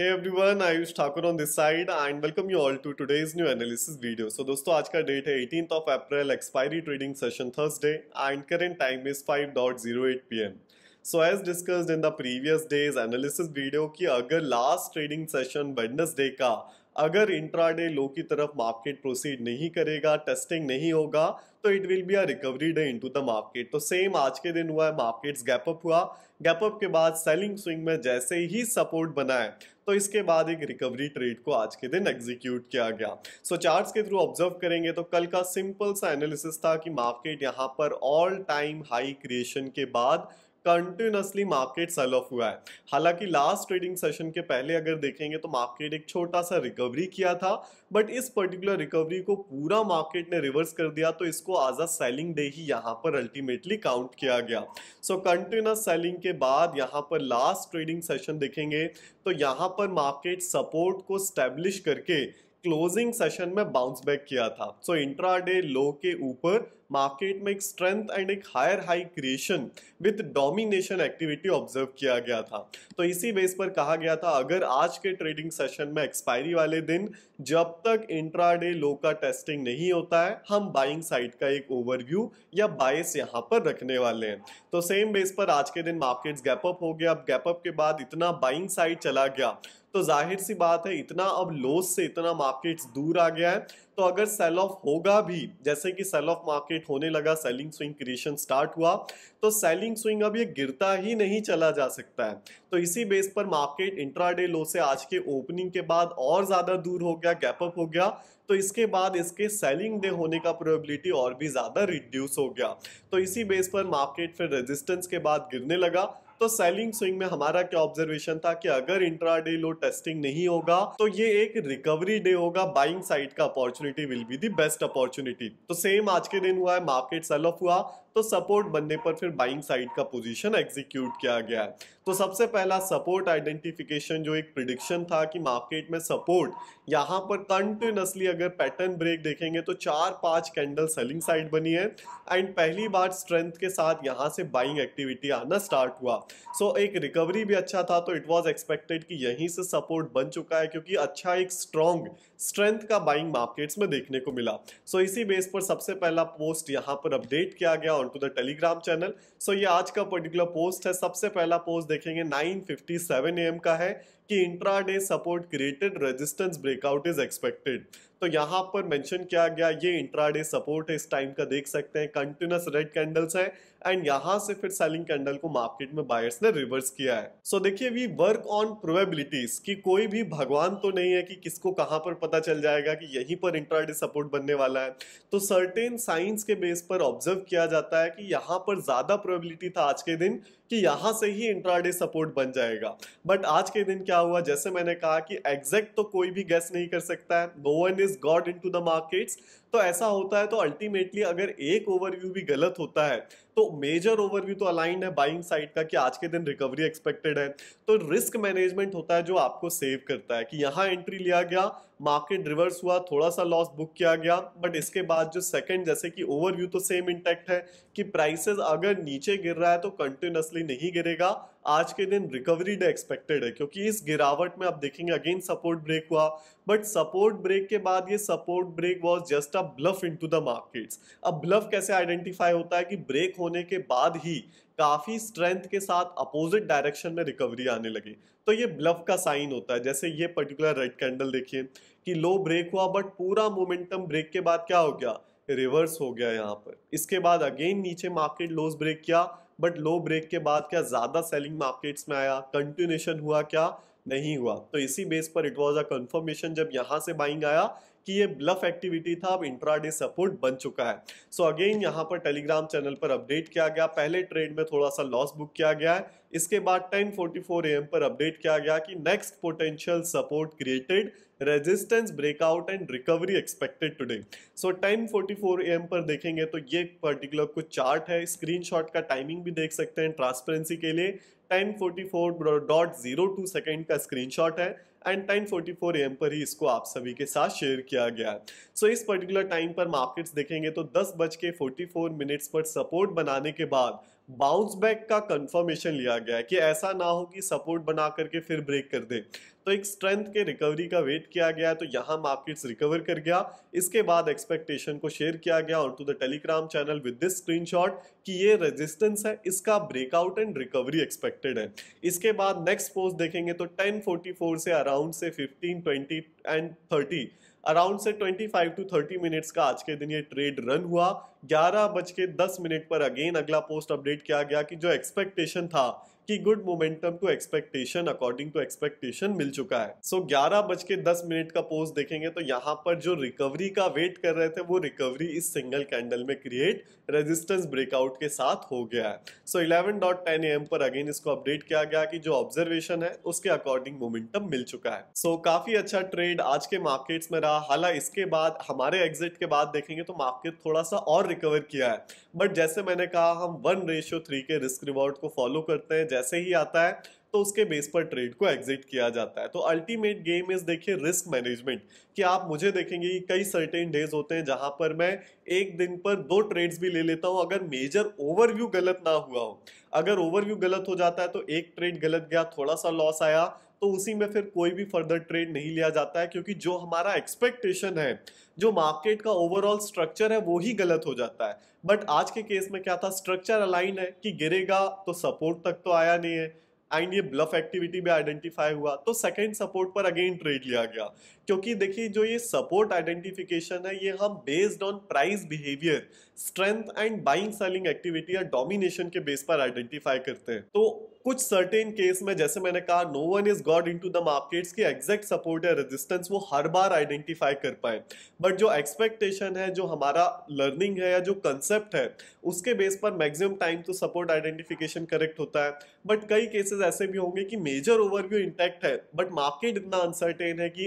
Hey everyone, Ayush Thakur on this side and welcome you all to today's new analysis video. So दोस्तों आज का date है 18th of April, expiry trading session Thursday and current time is 5.08 pm. So as discussed in the previous days analysis video कि अगर last trading session Wednesday का अगर intraday low की तरफ़ मार्केट प्रोसीड नहीं करेगा टेस्टिंग नहीं होगा तो it will be a recovery day into the market तो सेम आज के दिन हुआ है मार्केट्स गैप अप हुआ गैप अप के बाद सेलिंग स्विंग में जैसे ही सपोर्ट बना है तो इसके बाद एक रिकवरी ट्रेड को आज के दिन एग्जीक्यूट किया गया। सो so, चार्ट्स के थ्रू ऑब्ज़र्व करेंगे तो कल का सिंपल सा एनालिसिस था कि मार्केट यहाँ पर ऑल टाइम हाई क्रिएशन के बाद कंटिन्यूसली मार्केट सेल ऑफ़ हुआ है। हालाँकि लास्ट ट्रेडिंग सेशन के पहले अगर देखेंगे तो मार्केट एक छोटा सा रिकवरी किया था बट इस पर्टिकुलर रिकवरी को पूरा मार्केट ने रिवर्स कर दिया तो इसको आज अ सेलिंग डे ही यहाँ पर अल्टीमेटली काउंट किया गया। सो कंटिन्यूस सेलिंग के बाद यहाँ पर लास्ट ट्रेडिंग सेशन देखेंगे तो यहाँ पर मार्केट सपोर्ट को स्टेब्लिश करके क्लोजिंग सेशन में बाउंस बैक किया था। सो इंट्राडे लो के ऊपर मार्केट में एक स्ट्रेंथ एंड एक higher high creation with domination activity observe किया गया था। तो इसी बेस पर कहा गया था, अगर आज के ट्रेडिंग सेशन में एक्सपायरी वाले दिन, जब तक इंट्राडे लो का टेस्टिंग नहीं होता है, हम बाइंग साइड का एक ओवरव्यू या बायस यहाँ पर रखने वाले हैं। तो सेम बेस पर आज के दिन मार्केट्स गैपअप हो गया। अब गैपअप के बाद इतना बाइंग साइड चला गया। तो ज़ाहिर सी बात है, इतना अब लोस से इतना मार्केट्स दूर आ गया है। तो अगर सेल ऑफ़ होगा भी, जैसे कि सेल ऑफ़ मार्केट होने लगा सेलिंग स्विंग क्रिएशन स्टार्ट हुआ तो सेलिंग स्विंग अब ये गिरता ही नहीं चला जा सकता है। तो इसी बेस पर मार्केट इंट्राडे लो से आज के ओपनिंग के बाद और ज़्यादा दूर हो गया गैप अप हो गया। तो इसके बाद इसके सेलिंग डे होने का प्रोबेबिलिटी और भी ज़्यादा रिड्यूस हो गया। तो इसी बेस पर मार्केट फिर रेजिस्टेंस के बाद गिरने लगा। तो सेलिंग स्विंग में हमारा क्या ऑब्जर्वेशन था कि अगर इंट्रा डे लो टेस्टिंग नहीं होगा तो ये एक रिकवरी डे होगा बाइंग साइड का opportunity will be the best opportunity तो सेम आज के दिन हुआ है मार्केट सेल ऑफ़ हुआ तो सपोर्ट बनने पर फिर बाइंग साइड का पोजीशन एग्जीक्यूट किया गया है। तो सबसे पहला सपोर्ट आइडेंटिफिकेशन जो एक प्रिडिक्शन था कि मार्केट में सपोर्ट यहाँ पर कंटिन्यूसली अगर पैटर्न ब्रेक देखेंगे तो चार पाँच कैंडल सेलिंग साइड बनी है। एंड पहली बार स्ट्रेंथ के साथ यहाँ से बाइंग एक्टिविटी आना स्टार्ट हुआ। सो so, एक रिकवरी भी अच्छा था तो इट वॉज़ एक्सपेक्टेड कि यहीं से सपोर्ट बन चुका है क्योंकि अच्छा एक स्ट्रॉन्ग स्ट्रेंथ का बाइंग मार्केट्स में देखने को मिला। सो so, इसी बेस पर सबसे पहला पोस्ट यहाँ पर अपडेट किया गया। To the Telegram channel so ये आज का पर्टिकुलर पोस्ट है। सबसे पहला पोस्ट देखेंगे 9:57 एम का है। कि intraday support created resistance breakout is expected तो यहाँ पर मेंशन किया गया ये इंट्राडे सपोर्ट है इस टाइम का देख सकते हैं कंटिन्यूस रेड कैंडल्स है एंड यहाँ से फिर सेलिंग कैंडल को मार्केट में बायर्स ने रिवर्स किया है। सो so, देखिए वी वर्क ऑन प्रोबेबिलिटीज कि कोई भी भगवान तो नहीं है कि किसको कहाँ पर पता चल जाएगा कि यहीं पर इंट्राडे सपोर्ट बनने वाला है। तो सर्टेन साइंस के बेस पर ऑब्ज़र्व किया जाता है कि यहाँ पर ज़्यादा प्रोबेबिलिटी था आज के दिन कि यहाँ से ही इंट्राडे सपोर्ट बन जाएगा। बट आज के दिन क्या हुआ? जैसे मैंने कहा कि एग्जैक्ट तो कोई भी गैस नहीं कर सकता है। No one is God in the markets तो ऐसा होता है तो अल्टीमेटली अगर एक ओवरव्यू भी गलत होता है तो मेजर ओवरव्यू तो अलाइंड है बाइंग साइड का कि आज के दिन रिकवरी एक्सपेक्टेड है। तो रिस्क मैनेजमेंट होता है जो आपको सेव करता है कि यहाँ एंट्री लिया गया मार्केट रिवर्स हुआ थोड़ा सा लॉस बुक किया गया बट इसके बाद जो सेकंड जैसे कि ओवरव्यू तो सेम इंटैक्ट है कि प्राइसेस अगर नीचे गिर रहा है तो कंटिन्यूसली नहीं गिरेगा। आज के दिन रिकवरी डे एक्सपेक्टेड है, क्योंकि इस गिरावट में आप देखेंगे अगेन सपोर्ट ब्रेक हुआ बट सपोर्ट ब्रेक के बाद ये support break was just a bluff in to the markets अब ब्लफ कैसे आइडेंटिफाई होता है कि ब्रेक होने के बाद ही काफ़ी स्ट्रेंथ के साथ अपोजिट डायरेक्शन में रिकवरी आने लगी। तो ये ब्लफ का साइन होता है। जैसे ये पर्टिकुलर रेड कैंडल देखिए कि लो ब्रेक हुआ बट पूरा मोमेंटम ब्रेक के बाद क्या हो गया? रिवर्स हो गया यहाँ पर। इसके बाद अगेन नीचे मार्केट लोस ब्रेक किया बट लो ब्रेक के बाद क्या? ज़्यादा सेलिंग मार्केट्स में आया। कंटिन्यूशन हुआ क्या? नहीं हुआ। तो इसी बेस पर इट वॉज़ अ कंफर्मेशन जब यहाँ से बाइंग आया कि ये ब्लफ एक्टिविटी था, अब इंट्राडे सपोर्ट बन चुका है। सो अगेन यहाँ पर टेलीग्राम चैनल पर अपडेट किया गया। पहले ट्रेड में थोड़ा सा लॉस बुक किया गया है। इसके बाद 10:44 फोर्टी एम पर अपडेट किया गया कि next potential support created resistance breakout and recovery expected today so 10:44 AM पर देखेंगे तो ये पर्टिकुलर कुछ चार्ट है। स्क्रीनशॉट का टाइमिंग भी देख सकते हैं ट्रांसपेरेंसी के लिए। 10:44.02 सेकंड का स्क्रीनशॉट है। एंड 10:44 एम पर ही इसको आप सभी के साथ शेयर किया गया। है सो इस पर्टिकुलर टाइम पर मार्केट्स देखेंगे तो दस बज के फोर्टी फोर मिनट्स पर सपोर्ट बनाने के बाद बाउंस बैक का कंफर्मेशन लिया गया है कि ऐसा ना हो कि सपोर्ट बना करके फिर ब्रेक कर दे। तो एक स्ट्रेंथ के रिकवरी का वेट किया गया तो यहाँ मार्केट्स रिकवर कर गया। इसके बाद एक्सपेक्टेशन को शेयर किया गया on to the Telegram channel with this screenshot कि ये रेजिस्टेंस है, इसका ब्रेकआउट एंड रिकवरी एक्सपेक्टेड है। इसके बाद नेक्स्ट पोस्ट देखेंगे तो 1044 से अराउंड से 15 20 एंड 30 अराउंड से 25 टू 30 मिनट्स का आज के दिन ये ट्रेड रन हुआ। ग्यारह बज के दस मिनट पर अगेन अगला पोस्ट अपडेट किया गया कि जो एक्सपेक्टेशन था कि good momentum to expectation according to expectation मिल चुका है। सो ग्यारह बज के दस मिनट का पोस्ट देखेंगे तो यहाँ पर जो रिकवरी का वेट कर रहे थे वो रिकवरी इस सिंगल कैंडल में क्रिएट रेजिस्टेंस ब्रेकआउट के साथ हो गया है। So eleven dot ten AM पर अगेन इसको अपडेट किया गया कि जो ऑब्जर्वेशन है उसके अकॉर्डिंग मोमेंटम मिल चुका है। सो so, काफ़ी अच्छा ट्रेड आज के मार्केट्स में रहा। हालाँकि इसके बाद हमारे एग्जिट के बाद देखेंगे तो मार्केट थोड़ा सा और रिकवर किया है। बट जैसे मैंने कहा हम वन रेशियो थ्री के रिस्क रिवॉर्ड को फॉलो करते हैं जैसे ही आता है तो उसके बेस पर ट्रेड को एग्जिट किया जाता है। तो अल्टीमेट गेम इज़ देखिए रिस्क मैनेजमेंट कि आप मुझे देखेंगे कि कई सर्टेन डेज़ होते हैं जहाँ पर मैं एक दिन पर दो ट्रेड्स भी ले लेता हूँ, अगर मेजर ओवरव्यू गलत ना हुआ हो। अगर ओवरव्यू गलत हो जाता है तो एक ट्रेड गलत गया, थोड़ा सा लॉस आया तो उसी में फिर कोई भी फर्दर ट्रेड नहीं लिया जाता है, क्योंकि जो हमारा एक्सपेक्टेशन है, जो मार्केट का ओवरऑल स्ट्रक्चर है, वो ही गलत हो जाता है। बट आज के केस में क्या था? स्ट्रक्चर अलाइन है कि गिरेगा तो सपोर्ट तक तो आया नहीं है। एंड ये ब्लफ एक्टिविटी भी आइडेंटिफाई हुआ तो सेकेंड सपोर्ट पर अगेन ट्रेड लिया गया। क्योंकि देखिए, जो ये सपोर्ट आइडेंटिफिकेशन है, ये हम based on price behaviour strength and buying selling activity या डोमिनेशन के बेस पर आइडेंटिफाई करते हैं। तो कुछ सर्टेन केस में, जैसे मैंने कहा no one is god into the markets की एग्जैक्ट सपोर्ट या रेजिस्टेंस वो हर बार आइडेंटिफाई कर पाए। बट जो एक्सपेक्टेशन है, जो हमारा लर्निंग है या जो कंसेप्ट है, उसके बेस पर मैक्सिमम टाइम तो सपोर्ट आइडेंटिफिकेशन करेक्ट होता है। बट कई केसेस ऐसे भी होंगे कि मेजर ओवरव्यू इंटैक्ट है बट मार्केट इतना अनसर्टेन है कि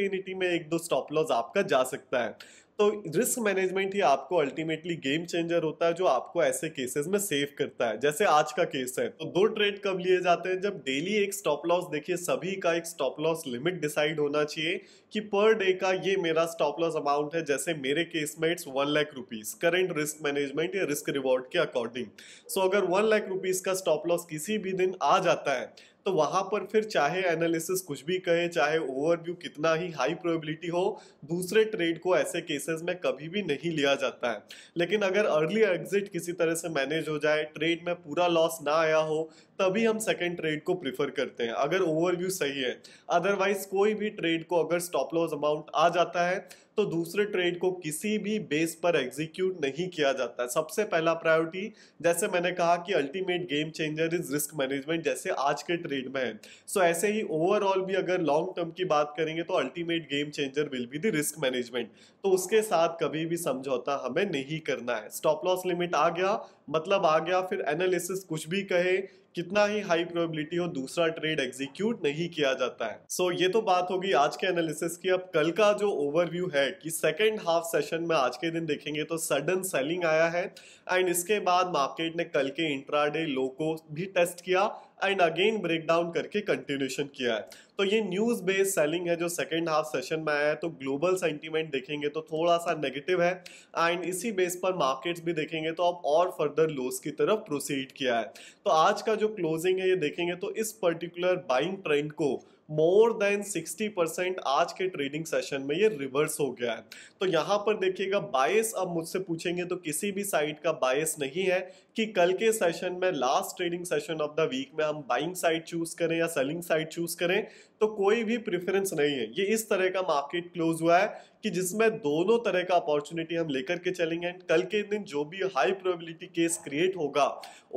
अनसर्टेनिटी में एक दो स्टॉप लॉस आपका जा सकता है। तो रिस्क मैनेजमेंट ही आपको अल्टीमेटली गेम चेंजर होता है, जो आपको ऐसे केसेस में सेव करता है, जैसे आज का केस है। तो दो ट्रेड कब लिए जाते हैं? जब डेली एक स्टॉप लॉस देखिए सभी का एक स्टॉप लॉस लिमिट डिसाइड होना चाहिए कि पर डे का ये मेरा स्टॉप लॉस अमाउंट है, जैसे मेरे केस में it's one lakh rupees current risk management या रिस्क रिवॉर्ड के अकॉर्डिंग सो अगर वन लाख रुपीज़ का स्टॉप लॉस किसी भी दिन आ जाता है तो वहाँ पर फिर चाहे एनालिसिस कुछ भी कहे, चाहे ओवरव्यू कितना ही हाई प्रोबेबिलिटी हो, दूसरे ट्रेड को ऐसे केसेस में कभी भी नहीं लिया जाता है। लेकिन अगर अर्ली एग्जिट किसी तरह से मैनेज हो जाए ट्रेड में पूरा लॉस ना आया हो, तभी हम सेकेंड ट्रेड को प्रिफर करते हैं। अगर ओवरव्यू सही है अदरवाइज़ कोई भी ट्रेड को अगर स्टॉप लॉस अमाउंट आ जाता है तो दूसरे ट्रेड को किसी भी बेस पर एग्जीक्यूट नहीं किया जाता है। सबसे पहला प्रायोरिटी जैसे मैंने कहा कि ultimate game changer is risk management जैसे आज के ट्रेड में है। सो so, ऐसे ही ओवरऑल भी अगर लॉन्ग टर्म की बात करेंगे तो ultimate game changer will be the risk management तो उसके साथ कभी भी समझौता हमें नहीं करना है। स्टॉप लॉस लिमिट आ गया मतलब आ गया फिर एनालिसिस कुछ भी कहे कितना ही हाई प्रोबेबिलिटी हो दूसरा ट्रेड एग्जीक्यूट नहीं किया जाता है। सो so, ये तो बात होगी आज के एनालिसिस की। अब कल का जो ओवरव्यू है कि सेकेंड हाफ़ सेशन में आज के दिन देखेंगे तो सडन सेलिंग आया है। एंड इसके बाद मार्केट ने कल के इंट्राडे लो को भी टेस्ट किया। एंड अगेन ब्रेक डाउन करके कंटिन्यूशन किया है। तो ये न्यूज़ बेस्ड सेलिंग है जो सेकेंड हाफ़ सेशन में आया है तो ग्लोबल सेंटीमेंट देखेंगे तो थोड़ा सा नेगेटिव है एंड इसी बेस पर मार्केट्स भी देखेंगे तो अब और फर्दर लोस की तरफ़ प्रोसीड किया है। तो आज का जो क्लोजिंग है, ये देखेंगे तो इस पर्टिकुलर बाइंग ट्रेंड को मोर देन 60 परसेंट आज के ट्रेडिंग सेशन में ये रिवर्स हो गया है। तो यहाँ पर देखिएगा बायस अब मुझसे पूछेंगे तो किसी भी साइड का बायस नहीं है कि कल के सेशन में last trading session of the week में हम बाइंग साइड चूज़ करें या सेलिंग साइड चूज़ करें। तो कोई भी प्रेफरेंस नहीं है। ये इस तरह का मार्केट क्लोज हुआ है कि जिसमें दोनों तरह का अपॉर्चुनिटी हम लेकर के चलेंगे एंड कल के दिन जो भी हाई प्रोबेबिलिटी केस क्रिएट होगा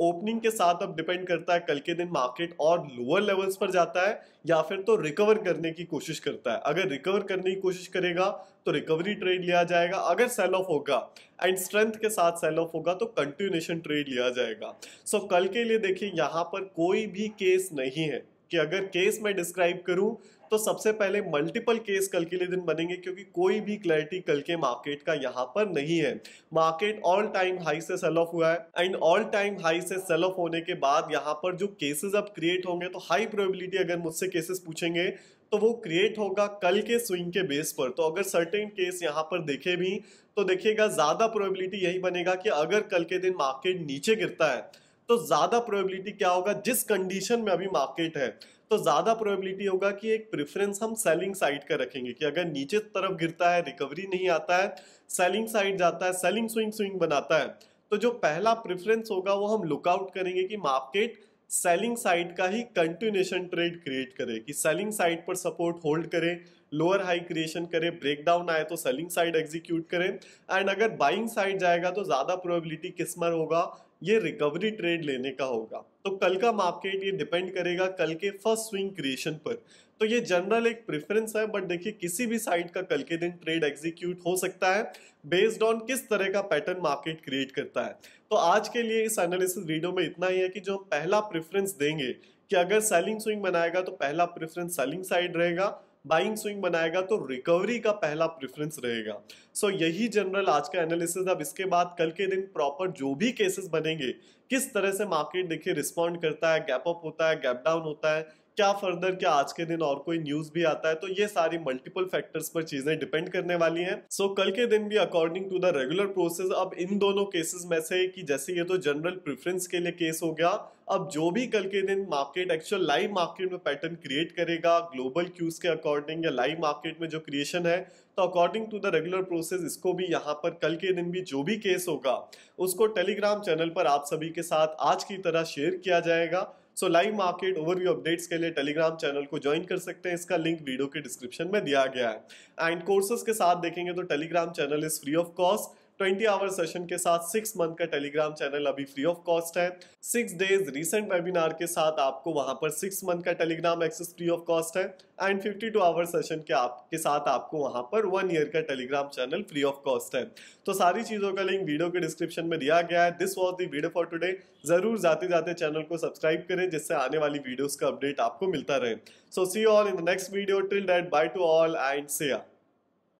ओपनिंग के साथ अब डिपेंड करता है कल के दिन मार्केट और लोअर लेवल्स पर जाता है या फिर तो रिकवर करने की कोशिश करता है। अगर रिकवर करने की कोशिश करेगा तो रिकवरी ट्रेड लिया जाएगा। अगर सेल ऑफ़ होगा एंड स्ट्रेंथ के साथ सेल ऑफ़ होगा तो कंटिन्यूशन ट्रेड लिया जाएगा। सो so, कल के लिए देखिए यहाँ पर कोई भी केस नहीं है। कि अगर केस मैं डिस्क्राइब करूँ तो सबसे पहले मल्टीपल केस कल के लिए दिन बनेंगे, क्योंकि कोई भी क्लैरिटी कल के मार्केट का यहाँ पर नहीं है। मार्केट ऑल टाइम हाई से सेल ऑफ़ हुआ है एंड ऑल टाइम हाई से सेल ऑफ़ होने के बाद यहाँ पर जो केसेस अब क्रिएट होंगे तो हाई प्रोबेबिलिटी अगर मुझसे केसेस पूछेंगे तो वो क्रिएट होगा कल के स्विंग के बेस पर। तो अगर सर्टेन केस यहाँ पर देखे भी तो देखिएगा, ज़्यादा प्रोबेबिलिटी यही बनेगा कि अगर कल के दिन मार्केट नीचे गिरता है तो ज़्यादा प्रोबेबिलिटी क्या होगा? जिस कंडीशन में अभी मार्केट है तो ज़्यादा प्रोबेबिलिटी होगा कि एक प्रेफरेंस हम सेलिंग साइड का रखेंगे कि अगर नीचे तरफ़ गिरता है रिकवरी नहीं आता है सेलिंग साइड जाता है सेलिंग स्विंग स्विंग बनाता है तो जो पहला प्रेफरेंस होगा वो हम लुकआउट करेंगे कि मार्केट सेलिंग साइड का ही कंटिन्यूशन ट्रेड क्रिएट करे, कि सेलिंग साइड पर सपोर्ट होल्ड करे लोअर हाई क्रिएशन करे ब्रेकडाउन आए तो सेलिंग साइड एग्जीक्यूट करें एंड अगर बाइंग साइड जाएगा तो ज़्यादा प्रोबेबिलिटी किस्मर होगा ये रिकवरी ट्रेड लेने का होगा। तो कल का मार्केट ये डिपेंड करेगा कल के फ़र्स्ट स्विंग क्रिएशन पर। तो ये जनरल एक प्रेफरेंस है बट देखिए किसी भी साइड का कल के दिन ट्रेड एग्जीक्यूट हो सकता है बेस्ड ऑन किस तरह का पैटर्न मार्केट क्रिएट करता है। तो आज के लिए इस एनालिसिस वीडियो में इतना ही है कि जो पहला प्रेफरेंस देंगे, कि अगर सेलिंग स्विंग बनाएगा तो पहला प्रेफरेंस सेलिंग साइड रहेगा बाइंग स्विंग बनाएगा तो रिकवरी का पहला प्रेफरेंस रहेगा। सो so, यही जनरल आज का एनालिसिस अब इसके बाद कल के दिन प्रॉपर जो भी केसेस बनेंगे किस तरह से मार्केट देखिए रिस्पॉन्ड करता है गैप अप होता है गैप डाउन होता है क्या फर्दर क्या आज के दिन और कोई न्यूज़ भी आता है तो ये सारी मल्टीपल फैक्टर्स पर चीज़ें डिपेंड करने वाली हैं। सो so, कल के दिन भी according to the regular process अब इन दोनों केसेस में से कि जैसे ये तो जनरल प्रेफरेंस के लिए केस हो गया अब जो भी कल के दिन मार्केट एक्चुअल लाइव मार्केट में पैटर्न क्रिएट करेगा ग्लोबल क्यूज के अकॉर्डिंग या लाइव मार्केट में जो क्रिएशन है तो according to the regular process इसको भी यहाँ पर कल के दिन भी जो भी केस होगा उसको टेलीग्राम चैनल पर आप सभी के साथ आज की तरह शेयर किया जाएगा। So live market overview updates के लिए टेलीग्राम चैनल को ज्वाइन कर सकते हैं। इसका लिंक वीडियो के डिस्क्रिप्शन में दिया गया है। एंड कोर्सेज के साथ देखेंगे तो Telegram channel is free of cost twenty hour session के साथ सिक्स मंथ का टेलीग्राम चैनल अभी फ्री ऑफ़ कॉस्ट है। सिक्स डेज़ रिसेंट वेबिनार के साथ आपको वहाँ पर सिक्स मंथ का Telegram access free of cost है and fifty two hour session के आपके साथ आपको वहाँ पर वन ईयर का Telegram channel free of cost है। तो सारी चीज़ों का लिंक वीडियो के डिस्क्रिप्शन में दिया गया है। This was the video for today ज़रूर जाते जाते चैनल को सब्सक्राइब करें, जिससे आने वाली वीडियोज़ का अपडेट आपको मिलता रहे। So see all in the next video till date bye to all and से